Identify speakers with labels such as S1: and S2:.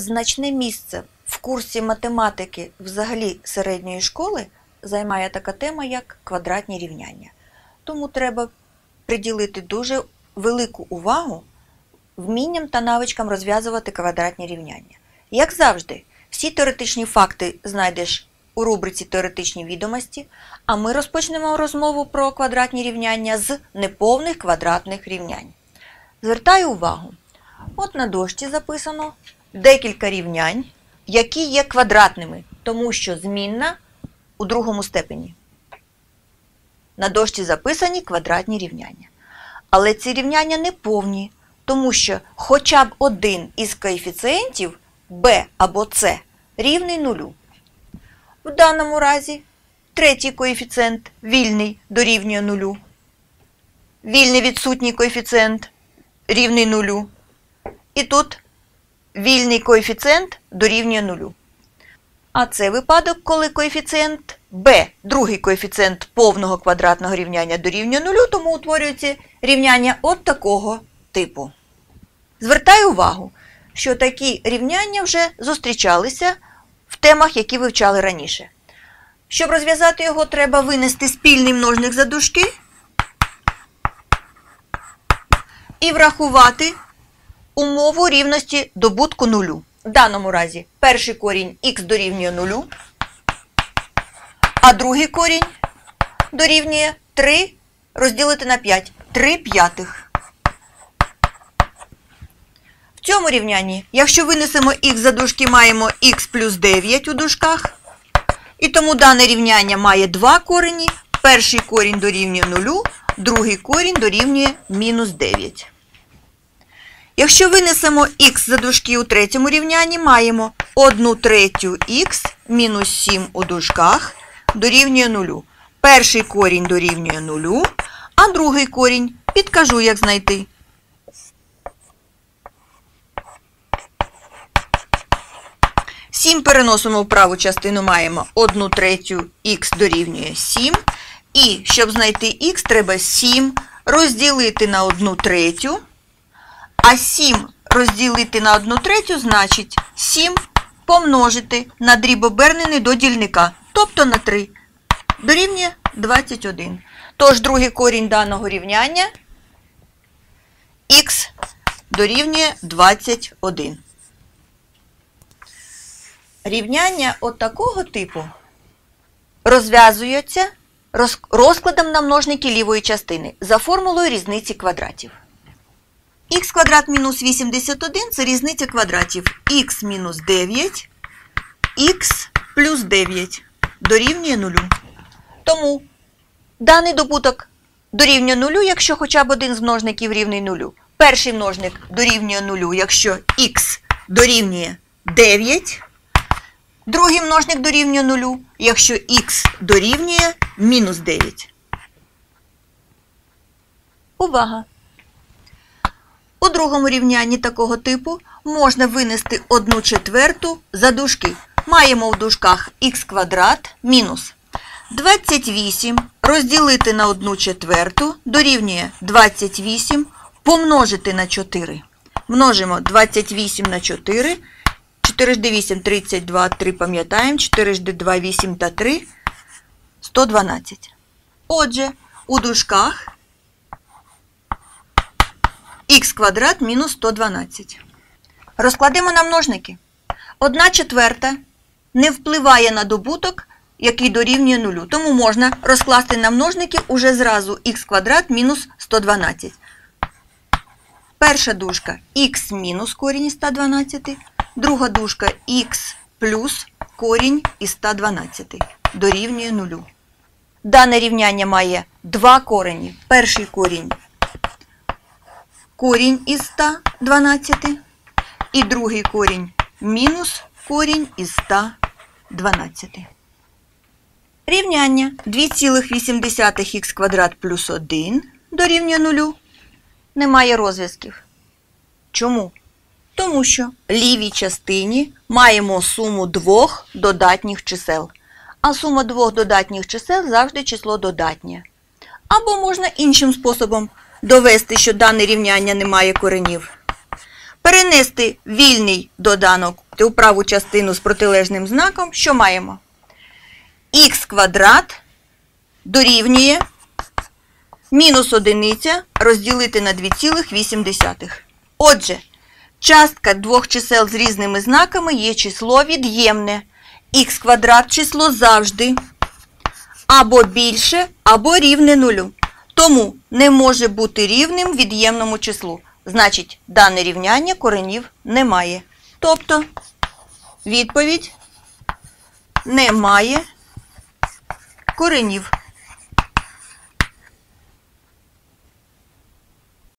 S1: Значне місце в курсі математики взагалі середньої школи займає така тема, як квадратні рівняння. Тому треба приділити дуже велику увагу вмінням та навичкам розв'язувати квадратні рівняння. Як завжди, всі теоретичні факти знайдеш у рубриці Теоретичні відомості, а ми розпочнемо розмову про квадратні рівняння з неповних квадратних рівнянь. Звертаю увагу, от на дошці записано декілька рівнянь, які є квадратними, тому що змінна у другому степені. На дошці записані квадратні рівняння. Але ці рівняння не повні, тому що хоча б один із коефіцієнтів b або c рівний нулю. В даному разі третій коефіцієнт вільний дорівнює нулю. Вільний відсутній коефіцієнт рівний нулю. І тут вільний коефіцієнт дорівнює нулю. А це випадок, коли коефіцієнт b, другий коефіцієнт повного квадратного рівняння дорівнює нулю, тому утворюється рівняння от такого типу. Звертаю увагу, що такі рівняння вже зустрічалися в темах, які вивчали раніше. Щоб розв'язати його, треба винести спільний множник за дужки і врахувати умову рівності добутку нулю. В даному разі перший корінь х дорівнює нулю, а другий корінь дорівнює 3 розділити на 5. 3 п'ятих. В цьому рівнянні, якщо винесемо х за дужки, маємо х плюс 9 у дужках. І тому дане рівняння має два корені. Перший корінь дорівнює 0, другий корінь дорівнює мінус 9. Якщо винесемо х за дужки у третьому рівнянні, маємо 1 третю х мінус 7 у дужках дорівнює 0. Перший корінь дорівнює 0, а другий корінь підкажу, як знайти. Сім переносимо в праву частину, маємо 1 третю х дорівнює 7. І щоб знайти х, треба 7 розділити на 1 третю. А 7 розділити на 1 третю, значить 7 помножити на дріб обернений до дільника, тобто на 3. Дорівнює 21. Тож другий корінь даного рівняння х дорівнює 21. Рівняння от такого типу розв'язуються роз- розкладом на множники лівої частини за формулою різниці квадратів. Х квадрат мінус 81 це різниця квадратів. х мінус 9, х плюс 9 дорівнює 0. Тому даний добуток дорівнює 0, якщо хоча б один з множників рівний 0. Перший множник дорівнює 0, якщо х дорівнює 9. Другий множник дорівнює 0, якщо х дорівнює мінус 9. Увага! Другому рівнянні такого типу можна винести 1 четверту за дужки. Маємо в дужках х квадрат мінус 28 розділити на 1 четверту дорівнює 28 помножити на 4. Множимо 28 на 4. 4 жди 8, 32, 3 пам'ятаємо, 4 жди 2, 8 та 3, 112. Отже, у дужках х квадрат мінус 112. Розкладемо на множники. 1 четверта не впливає на добуток, який дорівнює нулю. Тому можна розкласти на множники уже зразу х квадрат мінус 112. Перша дужка х мінус корінь із 112, друга дужка х плюс корінь із 112 дорівнює нулю. Дане рівняння має два корені. Перший корінь корінь із 112 і другий корінь мінус корінь із 112. Рівняння 2,8х квадрат плюс 1 дорівнює 0 немає розв'язків. Чому? Тому що в лівій частині маємо суму двох додатніх чисел. А сума двох додатніх чисел завжди число додатнє. Або можна іншим способом довести, що дане рівняння не має коренів. Перенести вільний доданок у праву частину з протилежним знаком, що маємо? х квадрат дорівнює мінус одиниця розділити на 2,8. Отже, частка двох чисел з різними знаками є число від'ємне. Х квадрат число завжди або більше, або рівне нулю. Тому не може бути рівним від'ємному числу. Значить, дане рівняння коренів немає. Тобто відповідь немає коренів.